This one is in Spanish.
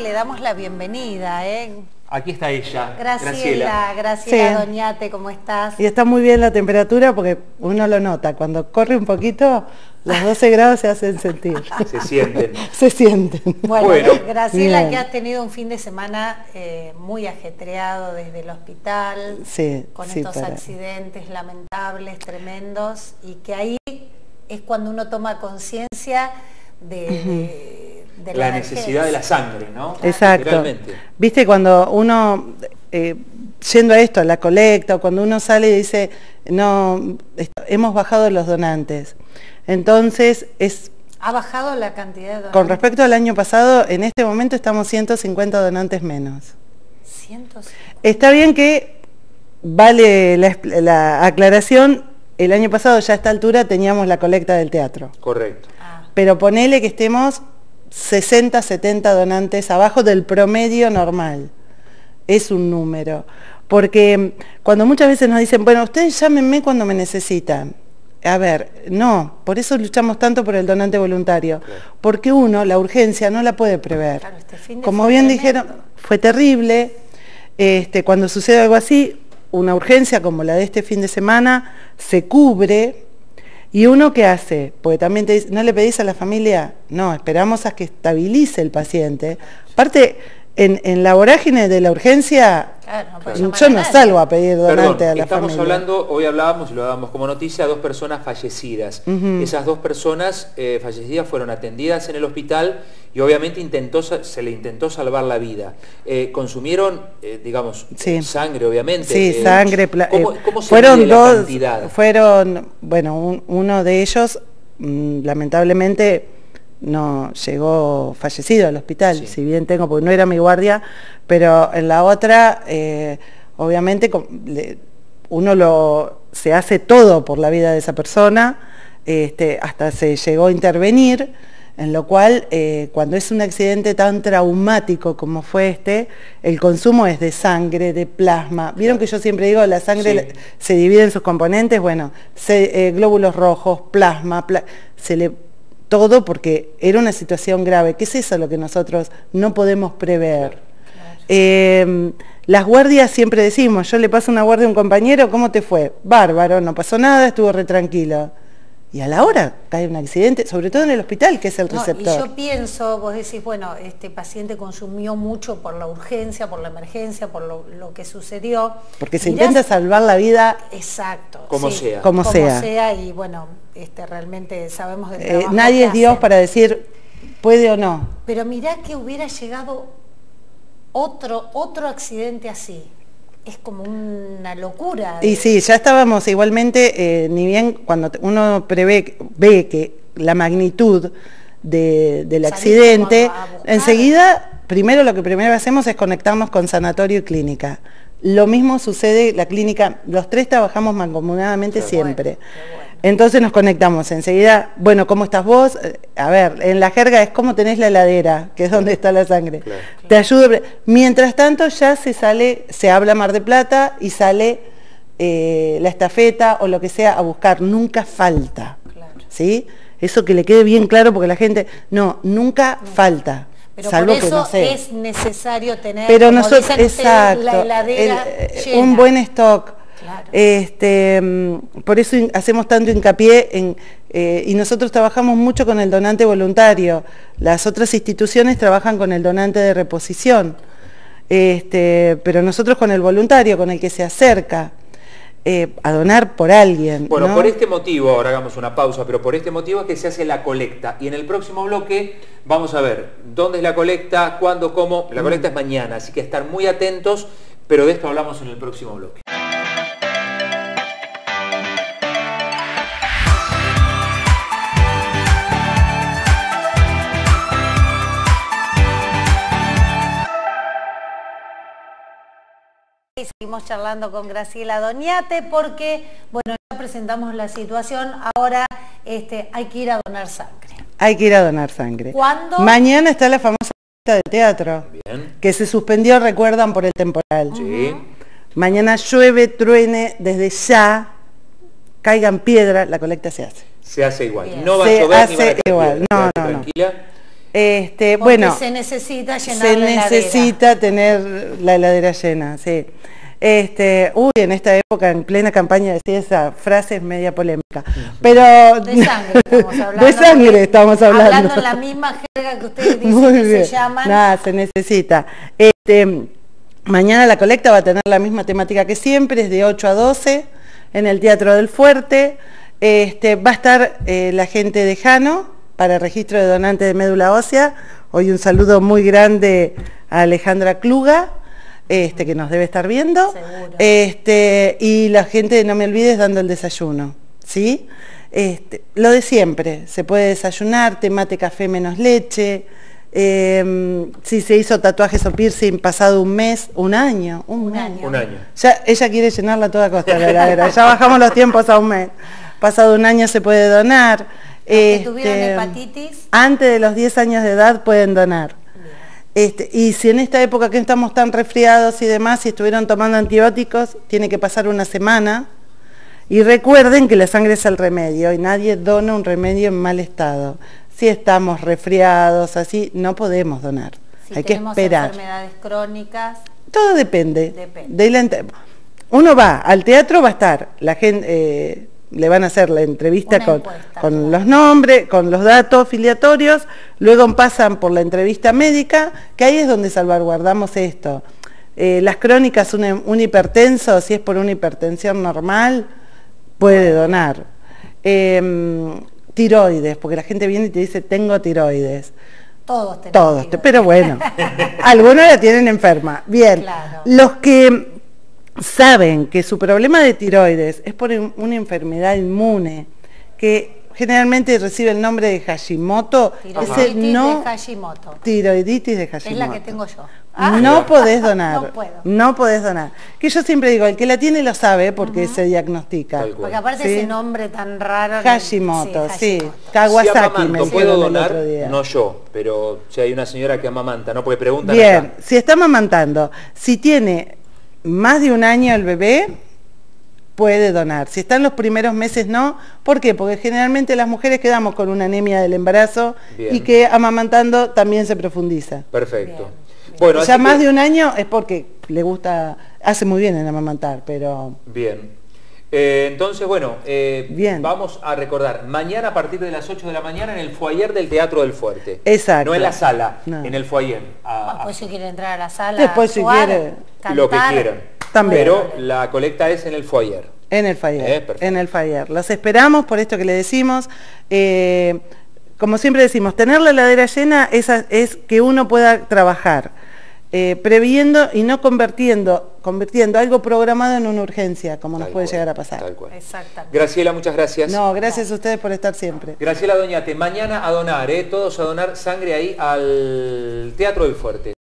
Le damos la bienvenida, ¿eh? Aquí está ella, Graciela, Graciela, Doñate, ¿cómo estás? Y está muy bien la temperatura porque uno lo nota, cuando corre un poquito, los 12 grados se hacen sentir. Se sienten. se sienten. Bueno, Graciela, que has tenido un fin de semana eh, muy ajetreado desde el hospital, sí, con estos accidentes lamentables, tremendos, y que ahí es cuando uno toma conciencia de la, necesidad de la sangre, ¿no? Exacto. Viste, cuando uno, eh, yendo a esto, a la colecta, o cuando uno sale y dice, no, hemos bajado los donantes. Entonces, es... ¿Ha bajado la cantidad de donantes? Con respecto al año pasado, en este momento estamos 150 donantes menos. 150. Está bien que vale la, la aclaración, el año pasado ya a esta altura teníamos la colecta del teatro. Correcto. Ah. Pero ponele que estemos 60, 70 donantes abajo del promedio normal. Es un número. Porque cuando muchas veces nos dicen, bueno, ustedes llámenme cuando me necesitan. A ver, no, por eso luchamos tanto por el donante voluntario. Porque uno, la urgencia, no la puede prever. Este Como bien dijeron, fue terrible. Este, cuando sucede algo así, una urgencia como la de este fin de semana se cubre ¿Y uno qué hace? Porque también te dice, ¿no le pedís a la familia? No, esperamos a que estabilice el paciente. Aparte, en, la vorágine de la urgencia, yo no salgo a pedir donante a la estamos hablando, hoy hablábamos y lo dábamos como noticia, dos personas fallecidas. Esas dos personas eh, fallecidas fueron atendidas en el hospital y obviamente intentó, se le intentó salvar la vida. Eh, consumieron, eh, digamos, sangre, obviamente. Sí, sangre. ¿Cómo, cómo fueron dos, cantidad? Fueron, bueno, uno de ellos, mm, lamentablemente, no llegó fallecido al hospital, si bien tengo, porque no era mi guardia, pero en la otra, eh, obviamente, uno lo, se hace todo por la vida de esa persona, este, hasta se llegó a intervenir, en lo cual, eh, cuando es un accidente tan traumático como fue este, el consumo es de sangre, de plasma. Vieron que yo siempre digo, la sangre se divide en sus componentes, bueno, eh, glóbulos rojos, plasma, se le todo porque era una situación grave. ¿Qué es eso lo que nosotros no podemos prever? Em, las guardias siempre decimos, yo le paso una guardia a un compañero, ¿cómo te fue? Bárbaro, no pasó nada, estuvo re tranquilo. Y a la hora cae un accidente, sobre todo en el hospital, que es el receptor. y yo pienso, vos decís, bueno, este paciente consumió mucho por la urgencia, por la emergencia, por lo, que sucedió. Porque se intenta salvar la vida. Exacto. Como sea. Como, sea. sea. Y bueno, este, realmente sabemos de eh, Nadie es Dios para decir puede o no. Pero mirá que hubiera llegado otro, otro accidente así es como una locura. Y sí, ya estábamos igualmente, eh, ni bien cuando uno prevé, ve que la magnitud del accidente, enseguida, primero lo que primero hacemos es conectarnos con sanatorio y clínica. Lo mismo sucede, la clínica, los tres trabajamos mancomunadamente siempre. Entonces nos conectamos enseguida, bueno, ¿cómo estás vos? A ver, en la jerga es cómo tenés la heladera, que es donde está la sangre. Te ayudo. Mientras tanto ya se sale, se habla Mar de Plata y sale eh, la estafeta o lo que sea a buscar. Nunca falta. ¿Sí? Eso que le quede bien claro porque la gente, no, nunca falta. Pero por eso es necesario tener, Pero nosotros, exacto, la heladera un buen stock este, mm, por eso hacemos tanto hincapié en, eh, y nosotros trabajamos mucho con el donante voluntario. Las otras instituciones trabajan con el donante de reposición, este, pero nosotros con el voluntario, con el que se acerca. Eh, a donar por alguien. Bueno, por este motivo, ahora hagamos una pausa, pero por este motivo es que se hace la colecta. Y en el próximo bloque vamos a ver dónde es la colecta, cuándo, cómo. La colecta es mañana, así que estar muy atentos, pero de esto hablamos en el próximo bloque. Seguimos charlando con Graciela Doñate porque, bueno, ya presentamos la situación, ahora este, hay que ir a donar sangre. Hay que ir a donar sangre. ¿Cuándo? Mañana está la famosa de teatro, que se suspendió, recuerdan, por el temporal. Sí. Mañana llueve, truene, desde ya, caigan piedra, la colecta se hace. Se hace igual. No va a llover hace igual. No, no, tranquila. Este, bueno, se necesita llenar Se necesita tener la heladera llena, sí. Este, uy, en esta época, en plena campaña, decía esa frase es media polémica. Pero. De sangre estamos hablando. De sangre estamos hablando. Hablando en la misma jerga que ustedes dicen que se llaman. Nada, se necesita. Este, mañana la colecta va a tener la misma temática que siempre, es de 8 a 12 en el Teatro del Fuerte. Este, va a estar eh, la gente de Jano para registro de donantes de médula ósea. Hoy un saludo muy grande a Alejandra Cluga este, que nos debe estar viendo. Este, y la gente, no me olvides, dando el desayuno. ¿sí? Este, lo de siempre, se puede desayunar, te mate café menos leche. Em, si se hizo tatuajes o piercing pasado un mes, un año, un, año. Un año. Ya, ella quiere llenarla toda costa Ya bajamos los tiempos a un mes. Pasado un año se puede donar. que tuvieron este, hepatitis. Antes de los 10 años de edad pueden donar. Este, y si en esta época que estamos tan resfriados y demás, si estuvieron tomando antibióticos, tiene que pasar una semana. Y recuerden que la sangre es el remedio y nadie dona un remedio en mal estado. Si estamos resfriados, así, no podemos donar. Hay que esperar. enfermedades crónicas. Todo depende. depende. uno va al teatro, va a estar la gente, eh, le van a hacer la entrevista con, los nombres, con los datos filiatorios, luego pasan por la entrevista médica, que ahí es donde salvaguardamos esto. Eh, las crónicas, un, hipertenso, si es por una hipertensión normal, puede donar. Em, tiroides, porque la gente viene y te dice, tengo tiroides. Todos tenemos Todos, pero bueno, algunos la tienen enferma. Bien, los que saben que su problema de tiroides es por una enfermedad inmune que generalmente recibe el nombre de Hashimoto, tiroiditis no, de Hashimoto. Tiroiditis de Hashimoto. Es la que tengo yo. no ah. podés donar. no puedo. No podés donar. Que yo siempre digo, el que la tiene lo sabe porque se diagnostica. Porque aparte ese nombre tan raro. Hashimoto, sí. Kawasaki me puedo donar, no yo, pero si hay una señora que amamanta, ¿no? Porque preguntan Bien, si está amamantando, si tiene más de un año el bebé, puede donar. Si está en los primeros meses, no. ¿Por qué? Porque generalmente las mujeres quedamos con una anemia del embarazo y que amamantando también se profundiza. Perfecto. Bueno, ya más de un año es porque le gusta, hace muy bien en amamantar, pero... Bien. Eh, entonces, bueno, eh, vamos a recordar, mañana a partir de las 8 de la mañana en el foyer del Teatro del Fuerte. Exacto. No en la sala, en el foyer. Ah, después si quiere entrar a la sala, Después si quiere... Lo que quieran. También. Pero la colecta es en el foyer. En el foyer, eh, en el foyer. Los esperamos por esto que le decimos. como siempre decimos, tener la heladera llena es, es que uno pueda trabajar. Eh, previendo y no convirtiendo, convirtiendo algo programado en una urgencia, como nos puede llegar a pasar. Tal cual. Exactamente. Graciela, muchas gracias. No, gracias a ustedes por estar siempre. Graciela Doñate, mañana a donar, ¿eh? todos a donar sangre ahí al Teatro del Fuerte.